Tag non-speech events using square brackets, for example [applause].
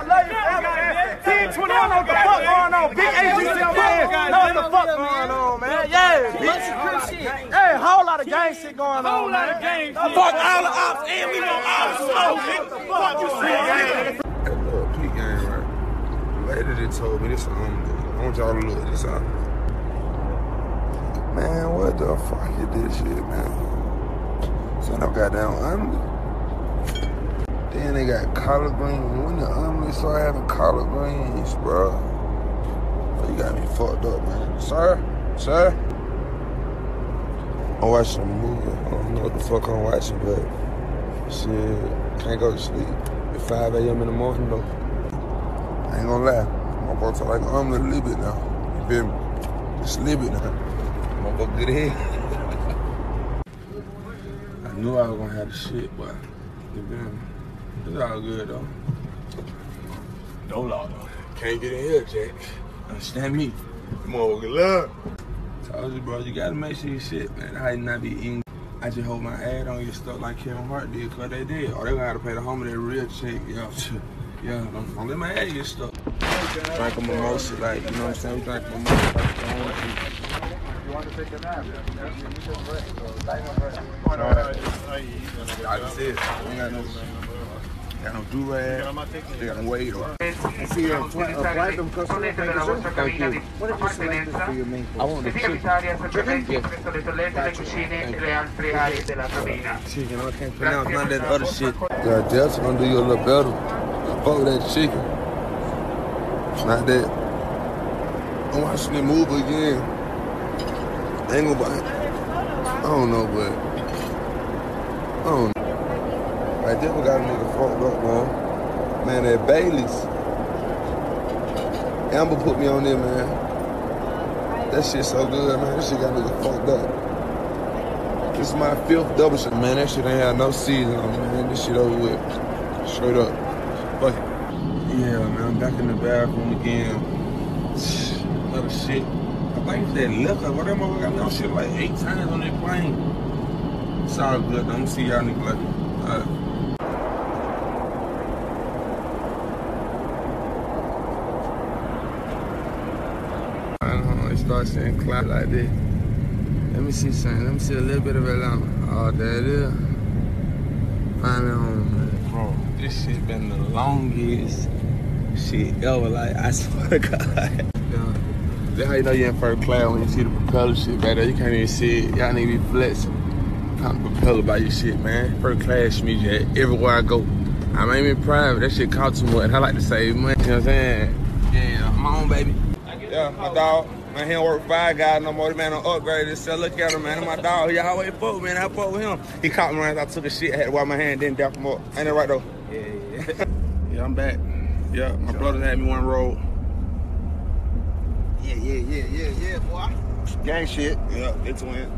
I love you, man. 10, 21, know what the fuck going on. Big AGC on my head. Know what the fuck going on, man. Yeah, bitch. Hey, whole lot of gang shit going on, man. Whole lot of gang shit. Fuck all the ops and we want all the smoke, nigga. Fuck you saying, Hey, look, peak game, right? The lady that told me this on I want y'all to look at this up. Man, what the fuck is this shit, man? So no goddamn omelet. Then they got collard greens. When the omelet start having collard greens, bro. Oh, you got me fucked up, man. Sir? Sir? I'm watching a movie. I don't know what the fuck I'm watching, but shit, can't go to sleep. At 5 a.m. in the morning, though. I ain't gonna lie. I'm about to like omelet a little bit now. You feel me? Just a little bit now. I'm gonna go good head. [laughs] I knew I was gonna have the shit, but you feel me? It's all good though. No law, though. Can't get in here, Jack. Understand me? Motherfucker love. Told you, bro, you gotta make sure you shit, man. I not be eating. I just hold my ad on get stuck like Kevin Hart did, cause they did. Or they gonna have to pay the home of that real check, yo. [laughs] Yeah, don't, don't let my ad get stuck. Drink a mimosa, like, you know what I'm saying? We drink a mimosa like the whole shit. You want to take a nap? Like I said, we ain't got no, got no do-rag, they got no weight or. Utilizzare disponete della vostra cabina di appartenenza e di capitare assembramenti presso le toilette, le cucine e le altre aree della cabina. Chicken, I can't pronounce none of that other shit. God, that's gonna do you a little better. Fuck with that chicken. Not that. I'm watching the movie again. I ain't gonna buy I don't know, but I don't know. I definitely got a nigga fucked up, man. Man, that Bailey's. Amber put me on there, man. That shit so good, man. That shit got nigga fucked up. This is my fifth double shot. Man, that shit ain't had no season on me, man. This shit over with. Straight up. It. Yeah, man, I'm back in the bathroom again. [sighs] Another shit. I think that liquor, whatever, I got no shit like eight times on that plane. It's all good. Gonna see y'all niggas later. All right. I don't know, it starts saying clap like this. Let me see something. Let me see a little bit of Atlanta. Oh, there it is. Finally home, man. Bro, this shit been the longest shit ever. Like, I [laughs] swear to God. Yeah. That's how you know you're in first class when you see the propeller shit back there. You can't even see it. Y'all need to be flexing. Kind of propeller by your shit, man. First class me, Jack. Everywhere I go. I'm even private. That shit cost too much. I like to save money. You know what I'm saying? Yeah, I'm on, baby. Yeah, my dog. Man, he don't work five guys no more. The man on upgrade this. So look at him, man. My dog, he always fuck, man. I fuck with him. He caught me when I took a shit. I had to wipe my hand, then dap him up. Ain't that right, though? Yeah, yeah. [laughs] yeah, I'm back. Yeah, my brother had me one roll. Yeah, yeah, yeah, yeah, yeah, boy. Gang shit. Yeah, it's win.